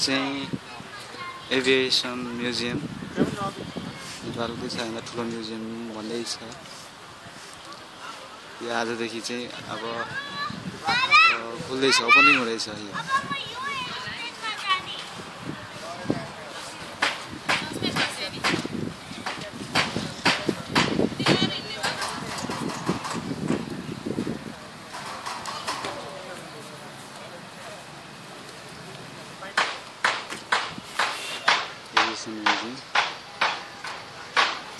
चाहिँ aviation museum नेपालकै सबैभन्दा ठुलो म्युजियम भन्दै छ। यो आजदेखि चाहिँ अब खुल्दैछ ओपनिङ हुँदैछ यो एभिएसन म्युजियम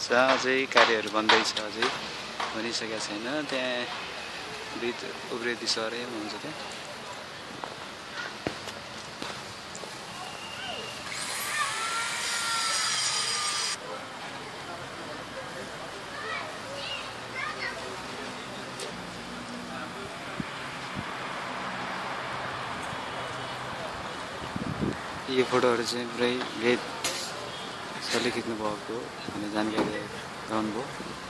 छ अझै कार्यहरू बन्दैछ अझै बनिसकेको छैन। त्यहाँ बिच उब्रेती सरे हुन्छ त्यहाँ। यो फोटोहरू चाहिँ पुरै भेद सरले खिच्नु भएको भन्ने जानकारी 난뭐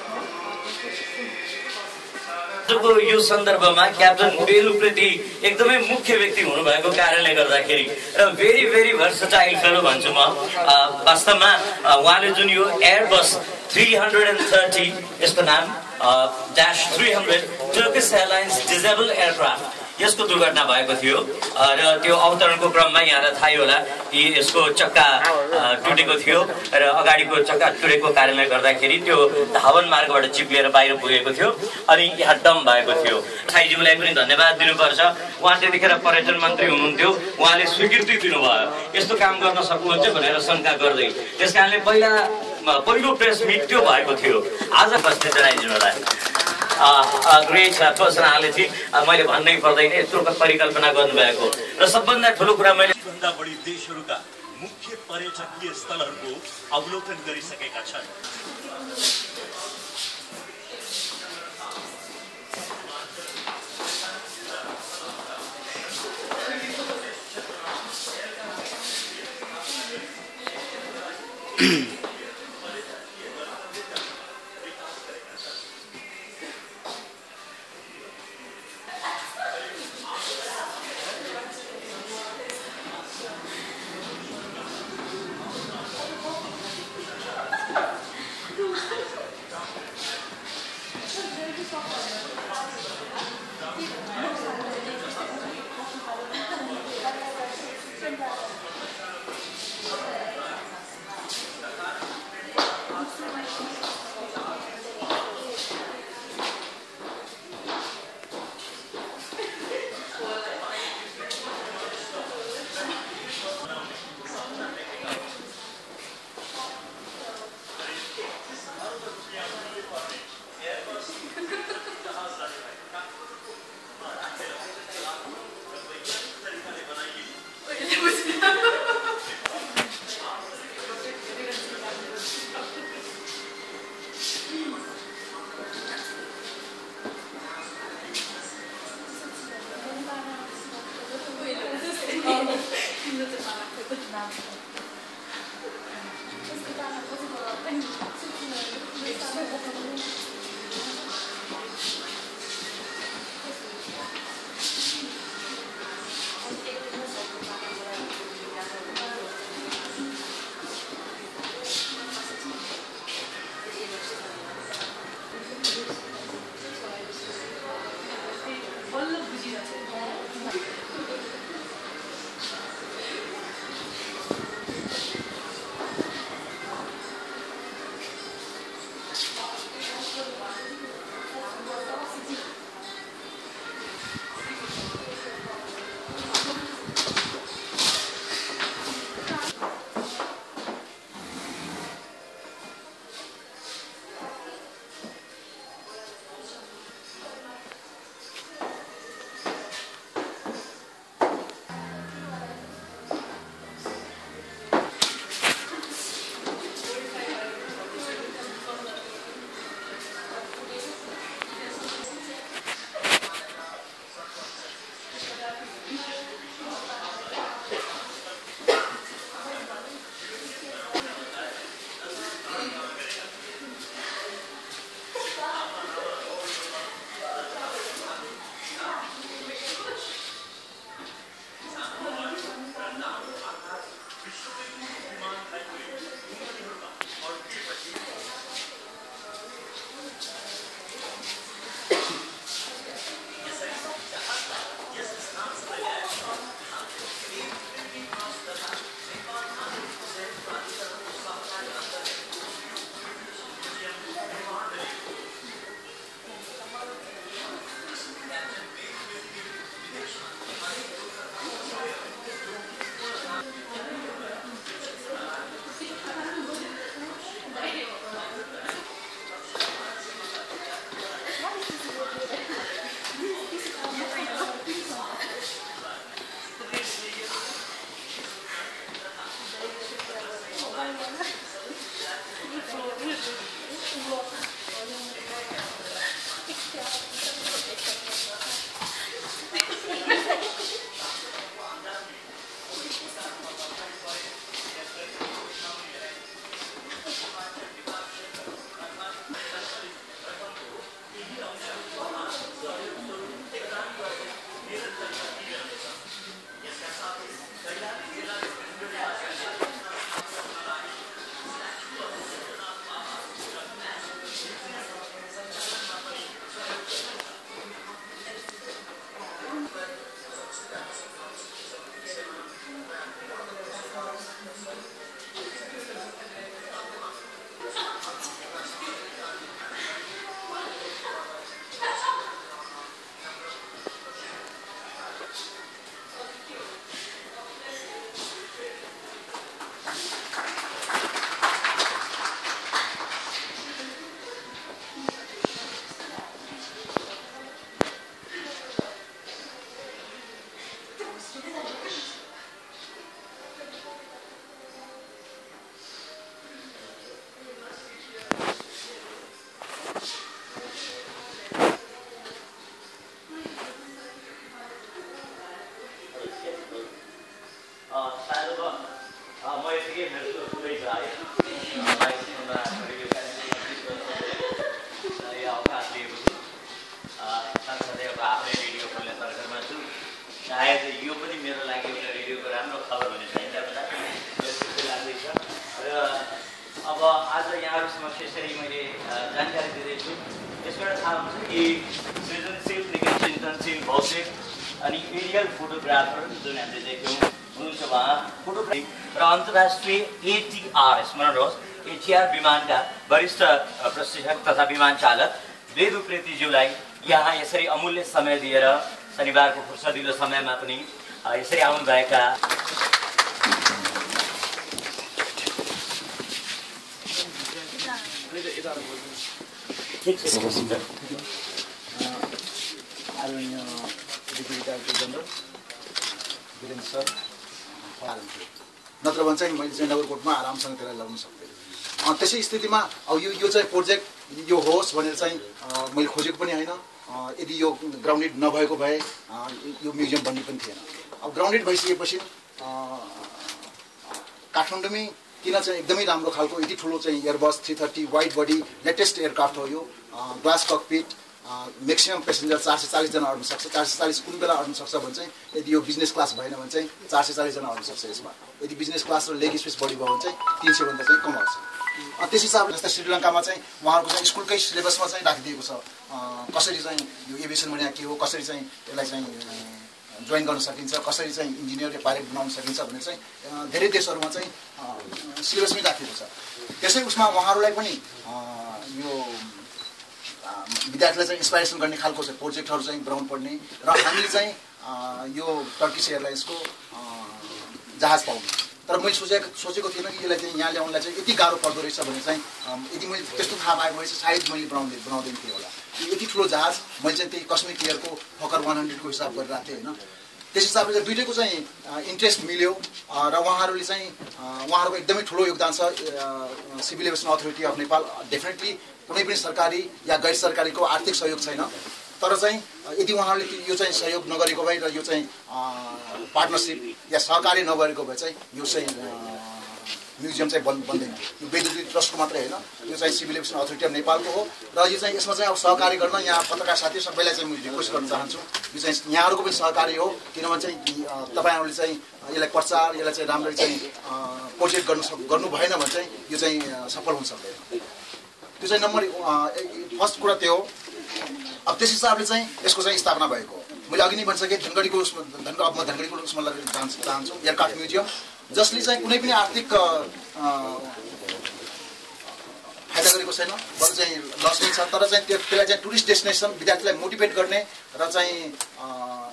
आजको यो सन्दर्भमा क्याप्टन बेलुप्रति एकदमै मुख्य व्यक्ति हुनुभएको कारणले गर्दाखेरि र भेरी भेरी भर्सटाइल फेलो भन्छु म। वास्तवमा उहाँले जुन यो Airbus three hundred and thirty यसको नाम dash three hundred Turkish airlines disable aircraft यसको दुर्घटना भएको थियो। र त्यो अवतरणको क्रममा यहाँलाई थाहै होला कि यसको चक्का टुटेको थियो र अगाडिको चक्का टुटेको कारणले गर्दाखेरि त्यो धावन मार्गबाट चिप्लिएर बाहिर पुगेको थियो अनि यहाँ डम भएको थियो। साईज्यूलाई पनि धन्यवाद दिनुपर्छ। उहाँ त्यतिखेर पर्यटन मन्त्री हुनुहुन्थ्यो। उहाँले स्वीकृति दिनुभयो। यस्तो काम गर्न सक्नुहुन्छ भनेर शङ्का गर्दै। त्यस पहिला पहिलो प्रेस मिट त्यो भएको थियो। आज उपस्थित जनाइदिनु होला गृह घोषणाले चाहिँ मैले भन्नै पर्दैन यत्रो परिकल्पना गर्नुभएको र सबभन्दा ठुलो कुरा मैले भन्दा बढी देशहरूका मुख्य पर्यटकीय स्थलहरूको अवलोकन गरिसकेका छन्। mm 감사합니다. अनि एरियल फोटोग्राफर जुन हामीले देख्यौँ हुनुहुन्छ उहाँ। फोटोग्राफी र अन्तर्राष्ट्रिय एटिआर स्मरण रहोस् एटिआर विमानका वरिष्ठ प्रशिक्षक तथा विमान चालक वेद उप्रेतीज्यूलाई यहाँ यसरी अमूल्य समय दिएर शनिबारको फुर्सदिलो समयमा पनि यसरी आउनुभएका ठिक छ डिप्युटी जनरल। वीरेन्द्र सर नत्र भने चाहिँ मैले चाहिँ नगरकोटमा आरामसँग त्यसलाई लगाउन सक्थेँ। त्यसै स्थितिमा अब यो यो चाहिँ प्रोजेक्ट यो होस् भनेर चाहिँ मैले खोजेको पनि होइन। यदि यो ग्राउन्डेड नभएको भए यो म्युजियम बन्ने पनि थिएन। अब ग्राउन्डेड भइसकेपछि काठमाडौँमै किन चाहिँ एकदमै राम्रो खालको यति ठुलो चाहिँ Airbus three thirty wide body latest aircraft हो यो। ग्लास ककपिट म्याक्सिमम् पेसेन्जर चार सय चालिसजना अट्न सक्छ चार सय चालिस कुन बेला अट्न सक्छ भने चाहिँ यदि यो बिजनेस क्लास भएन भने चाहिँ चार सय चालिसजना अट्न सक्छ यसमा। यदि बिजनेस क्लास र लेग स्पेस बढी भयो भने चाहिँ तिन सयभन्दा चाहिँ कम आउँछ त्यस हिसाबले जस्तै श्रीलङ्कामा चाहिँ उहाँहरूको चाहिँ स्कुलकै सिलेबसमा चाहिँ राखिदिएको छ। कसरी चाहिँ यो एभिएसन भने के हो कसरी चाहिँ यसलाई चाहिँ जोइन गर्न सकिन्छ कसरी चाहिँ इन्जिनियर या पाइलट बनाउन सकिन्छ भनेर चाहिँ धेरै देशहरूमा चाहिँ सिलेबसमै राखिएको छ। त्यसै उसमा उहाँहरूलाई पनि यो विद्यार्थीलाई चाहिँ इन्सपाइरेसन गर्ने खालको चाहिँ प्रोजेक्टहरू चाहिँ बनाउनु पर्ने र हामीले चाहिँ यो टर्किस अँ, जहाज पाउने। तर मैले सोचेको सोचेको थिइनँ कि यसलाई चाहिँ यहाँ ल्याउनलाई चाहिँ यति गाह्रो पर्दो रहेछ भने चाहिँ यदि मैले त्यस्तो थाहा पाएको चाहिँ सायद मैले बनाउँदै बनाउँदैन थिएँ होला। यति ठुलो जहाज मैले चाहिँ त्यही कस्मिक एयरको फकर वान हन्ड्रेडको हिसाब गरिरहेको थिएँ होइन। त्यस हिसाबले चाहिँ दुइटैको चाहिँ इन्ट्रेस्ट मिल्यो र उहाँहरूले चाहिँ उहाँहरूको एकदमै ठुलो योगदान छ civil aviation authority of Nepal. Definitely कुनै पनि सरकारी या गैर सरकारीको आर्थिक सहयोग छैन। तर चाहिँ यदि उहाँहरूले यो चाहिँ सहयोग नगरेको भए र यो चाहिँ पार्टनरसिप या सहकारी नगरेको भए चाहिँ यो चाहिँ म्युजियम चाहिँ बन् बन्दैन। यो वैद्युतिक ट्रस्टको मात्रै होइन। यो चाहिँ सिभिल एभिएसन अथोरिटी अफ नेपालको हो। र यो चाहिँ यसमा चाहिँ अब सहकारी गर्न यहाँ पत्रकार साथी सबैलाई चाहिँ म रिक्वेस्ट गर्न चाहन्छु। यो चाहिँ यहाँहरूको पनि सहकारी हो। किनभने चाहिँ तपाईँहरूले चाहिँ यसलाई प्रचार यसलाई चाहिँ राम्ररी चाहिँ प्रोजेक्ट गर्नु गर्नु भएन भने चाहिँ यो चाहिँ सफल हुन सक्दैन। त्यो चाहिँ नम्बर फर्स्ट कुरा त्यो हो। अब त्यस हिसाबले चाहिँ यसको चाहिँ स्थापना भएको मैले अघि नै भनिसकेँ धनगढीको उसमा धनगढी अब म धनगढीको उसमा लगेर जान चाहन्छु एयरक्राफ्ट म्युजियम। जसले चाहिँ कुनै पनि आर्थिक फाइदा गरेको छैन बरु चाहिँ लस नै छ। तर चाहिँ त्यो त्यसलाई चाहिँ टुरिस्ट डेस्टिनेसन विद्यार्थीलाई मोटिभेट गर्ने र चाहिँ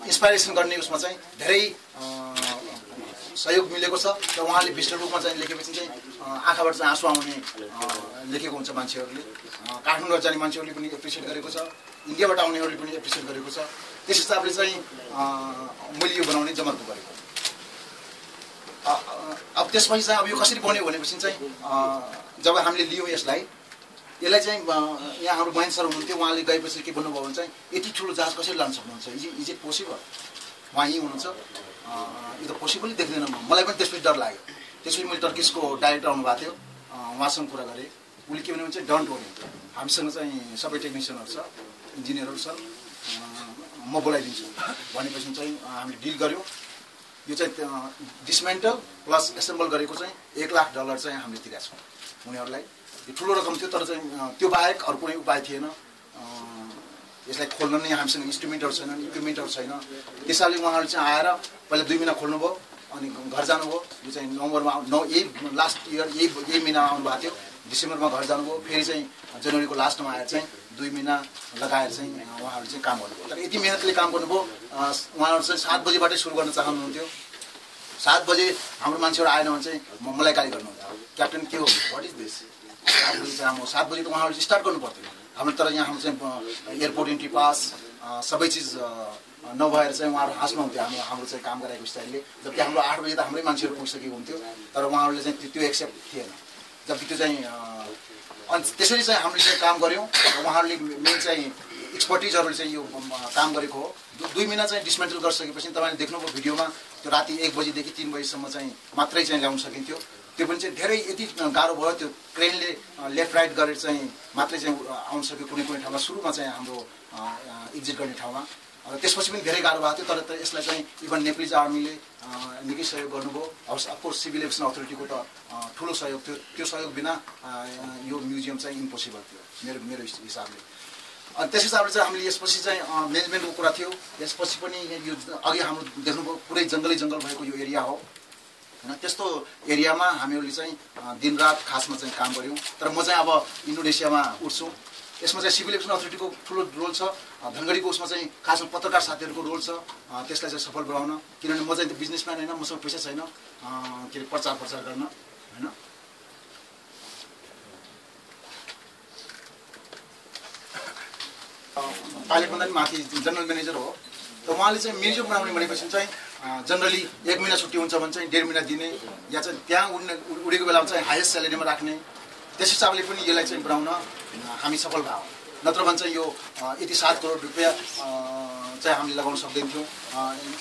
इन्सपाइरेसन गर्ने उसमा चाहिँ धेरै सहयोग मिलेको छ र उहाँले विस्तृत रूपमा चाहिँ लेखेपछि चाहिँ आँखाबाट चाहिँ आँसु आउने लेखेको हुन्छ मान्छेहरूले। अ, काठमाडौँ जाने मान्छेहरूले पनि एप्रिसिएट गरेको छ। इन्डियाबाट आउनेहरूले पनि एप्रिसिएट गरेको छ। त्यस हिसाबले चाहिँ मैले यो बनाउने जमर्को गरेको। अब त्यसपछि चाहिँ अब यो कसरी बन्यो भनेपछि चाहिँ जब हामीले लियौँ यसलाई यसलाई चाहिँ यहाँ हाम्रो महेन्द्र सर हुनुहुन्थ्यो। उहाँले गएपछि के भन्नुभयो भने चाहिँ यति ठुलो जहाज कसरी लान सक्नुहुन्छ? इज इज इट पोसिबल उहाँ यहीँ हुनुहुन्छ। यो त पोसिबलै देख्दैन म। मलाई पनि त्यसपछि डर लाग्यो। त्यसपछि मैले टर्किसको डाइरेक्टर आउनुभएको थियो। अ, उहाँसँग कुरा गरेँ। उसले के भन्यो भने चाहिँ डन्ट वरी हामीसँग चाहिँ सबै टेक्निसियनहरू छ इन्जिनियरहरू छ। म बोलाइदिन्छु। भनेपछि चाहिँ हामीले डिल गऱ्यौँ। यो चाहिँ डिसमेन्टल प्लस एसेम्बल गरेको चाहिँ एक लाख डलर चाहिँ हामीले तिरेका छौँ उनीहरूलाई। यो ठुलो रकम थियो तर चाहिँ त्यो बाहेक अरू कुनै उपाय थिएन। यसलाई खोल्न नै हामीसँग इन्स्ट्रुमेन्टहरू छैनन् इक्विपमेन्टहरू छैन। त्यसैले उहाँहरूले चाहिँ आएर पहिला दुई महिना खोल्नुभयो अनि घर जानुभयो। यो चाहिँ नोभेम्बरमा नौ यही लास्ट इयर यही यही महिना आउनुभएको थियो। डिसेम्बरमा घर जानुभयो। फेरि चाहिँ जनवरीको लास्टमा आएर चाहिँ दुई महिना लगाएर चाहिँ अँ, उहाँहरूले चाहिँ काम गर्नुभयो। तर यति मेहनतले काम गर्नुभयो उहाँहरू चाहिँ सात बजीबाटै सुरु गर्न चाहनुहुन्थ्यो। सात बजे हाम्रो मान्छेहरू आएन भने चाहिँ म- मलाई गाली गर्नुहुन्थ्यो। क्याप्टेन के हो? वाट इज दिस सात बजी चाहिँ सात बजी त उहाँहरू स्टार्ट गर्नु पर्थ्यो। हाम्रो तर यहाँ हाम्रो चाहिँ एयरपोर्ट इन्ट्री पास सबै चिज नभएर चाहिँ उहाँहरू हाँस्नुहुन्थ्यो हाम्रो हाम्रो चाहिँ काम गराएको स्टाइलले। जबकि हाम्रो आठ बजी त हाम्रै मान्छेहरू पुगिसकेको हुन्थ्यो तर उहाँहरूले चाहिँ त्यो- एक्सेप्ट थिएन। जबकि त्यो चाहिँ अनि त्यसरी चाहिँ हामीले चाहिँ काम गऱ्यौँ उहाँहरूले मेन चाहिँ एक्सपर्टिजहरूले चाहिँ यो काम गरेको हो। दुई महिना चाहिँ डिसमेन्टल गरिसकेपछि तपाईँले देख्नुभयो भिडियोमा त्यो राति एक बजीदेखि तिन बजीसम्म चाहिँ मात्रै चाहिँ ल्याउन सकिन्थ्यो। त्यो पनि चाहिँ धेरै यति गाह्रो भयो। त्यो क्रेनले लेफ्ट राइट गरेर चाहिँ मात्रै चाहिँ आउन सक्यो कुनै कुनै ठाउँमा। सुरुमा चाहिँ हाम्रो एक्जिट गर्ने ठाउँमा। र त्यसपछि पनि धेरै गाह्रो भएको थियो तर यसलाई चाहिँ इभन नेप्लिज आर्मीले निकै सहयोग गर्नुभयो। अब अफकोर्स सिभिल एभिएसन अथोरिटीको त ठुलो सहयोग थियो। त्यो सहयोग बिना यो म्युजियम चाहिँ इम्पोसिबल थियो मेरो मेरो हिस- हिसाबले। अनि त्यस हिसाबले चाहिँ हामीले यसपछि चाहिँ म्यानेजमेन्टको कुरा थियो। यसपछि पनि यो अघि हाम्रो देख्नुभयो पुरै जङ्गलै जङ्गल भएको यो एरिया हो। होइन त्यस्तो एरियामा हामीहरूले चाहिँ दिनरात खासमा चाहिँ काम गऱ्यौँ। तर म चाहिँ अब इन्डोनेसियामा उठ्छु। यसमा चाहिँ सिभिल एभिएसन अथोरिटीको ठुलो रोल छ। धनगढीको उसमा चाहिँ खासमा पत्रकार साथीहरूको रोल छ। त्यसलाई चाहिँ सफल बनाउन। किनभने म चाहिँ बिजनेसम्यान होइन मसँग पैसा छैन। के अरे प्रचार प्रचार गर्न होइन? पाइलटभन्दा पनि माथि जनरल म्यानेजर हो। त उहाँले चाहिँ म्युजियम बनाउने भनेपछि चाहिँ जनरली एक महिना छुट्टी हुन्छ भने चाहिँ डेढ महिना दिने या चाहिँ त्यहाँ उड्ने उड- उडेको बेलामा चाहिँ हाइएस्ट स्यालेरीमा राख्ने। त्यस हिसाबले पनि यसलाई चाहिँ बनाउन अ, हामी सफल भयौँ नत्र भने चाहिँ यो यति सात करोड रुपियाँ चाहिँ हामीले लगाउन सक्दैनथ्यौँ।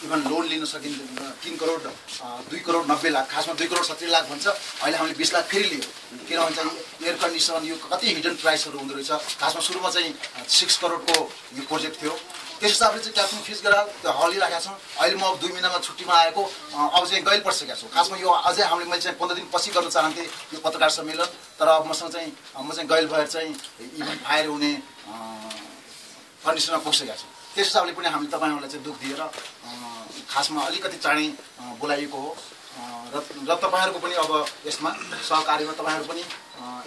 इभन लोन लिन सकिन्थ्यो तिन करोड दुई करोड नब्बे लाख खासमा दुई करोड सत्तरी लाख भन्छ। अहिले हामीले बिस लाख फेरि लियो। किनभने चाहिँ एयर कन्डिसन यो कति हिडन प्राइसहरू हुँदो रहेछ। खासमा सुरुमा चाहिँ सिक्स करोडको यो प्रोजेक्ट थियो। त्यस हिसाबले चाहिँ क्याप्टन फिस गरेर हलिराखेका छौँ। अहिले म दुई महिनामा छुट्टीमा आएको अब चाहिँ गैल परिसकेको छु। खासमा यो अझै हामीले मैले चाहिँ पन्ध्र दिन पछि गर्न चाहन्थेँ यो पत्रकार सम्मेलन तर अब मसँग चाहिँ म चाहिँ गैल भएर चाहिँ इभेन्ट फायर हुने कन्डिसनमा पुगिसकेका छु। त्यस हिसाबले पनि हामीले तपाईँहरूलाई चाहिँ दुःख दिएर खासमा अलिकति चाँडै बोलाइएको हो। र र तपाईँहरूको पनि अब यसमा सहकार्यमा तपाईँहरू पनि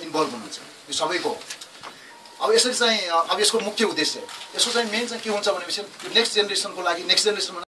इन्भल्भ हुनुहुन्छ। यो सबैको हो। अब यसरी चाहिँ अब यसको मुख्य उद्देश्य। यसको चाहिँ मेन चाहिँ के हुन्छ भनेपछि नेक्स्ट जेनेरेसनको लागि नेक्स्ट जेनेरेसनमा